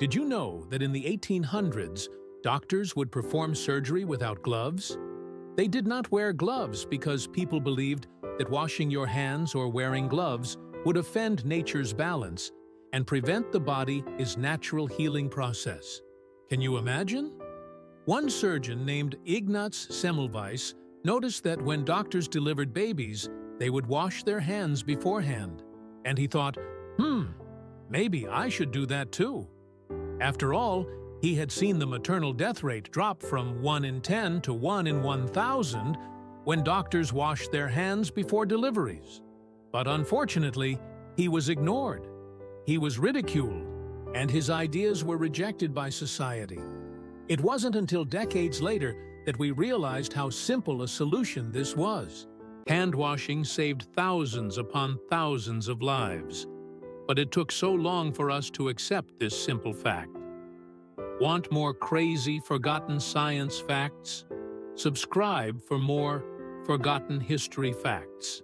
Did you know that in the 1800s, doctors would perform surgery without gloves? They did not wear gloves because people believed that washing your hands or wearing gloves would offend nature's balance and prevent the body's natural healing process. Can you imagine? One surgeon named Ignaz Semmelweis noticed that when doctors delivered babies, they would wash their hands beforehand. And he thought, hmm, maybe I should do that too. After all, he had seen the maternal death rate drop from 1 in 10 to 1 in 1,000 when doctors washed their hands before deliveries. But unfortunately, he was ignored. He was ridiculed, and his ideas were rejected by society. It wasn't until decades later that we realized how simple a solution this was. Hand washing saved thousands upon thousands of lives. But it took so long for us to accept this simple fact. Want more crazy, forgotten science facts? Subscribe for more forgotten history facts.